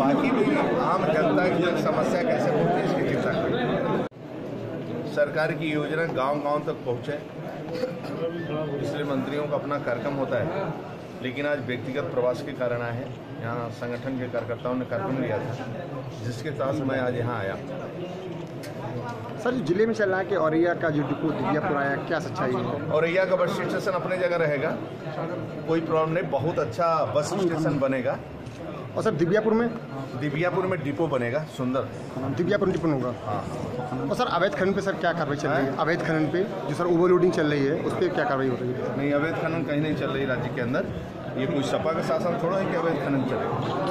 बाकी भी आम जनता की समस्या कैसे पहुँचे इसकी चिंता करें। सरकार की योजना गाँव गाँव तक पहुँचे। इसलिए मंत्रियों का अपना कार्यक्रम होता है। लेकिन आज व्यक्तिगत प्रवास के कारण आए हैं। यहाँ संगठन के कार्यकर्ताओं ने कार्यक्रम लिया था जिसके तहत मैं आज यहाँ आया। सर ज़िले में चल रहा है कि औरैया का जो डिपो दिव्यापुर आया क्या सच्चाई है? औरैया का बस स्टेशन अपने जगह रहेगा। कोई प्रॉब्लम नहीं बहुत अच्छा बस स्टेशन बनेगा। और सर दिव्यापुर में? दिव्यापुर में डिपो बनेगा सुंदर। दिव्यापुर में डिपो होगा? हाँ और सर अवैध खनन पे सर क्या कार्रवाई चल रही है? अवैध खनन पे जो सर ओवरलोडिंग चल रही है उस पर क्या कार्रवाई हो रही है? नहीं अवैध खनन कहीं नहीं चल रही राज्य के अंदर। ये कोई सपा का शासन थोड़ा है कि अवैध खनन चले?